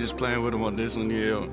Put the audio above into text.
We just playing with him on this one, yeah.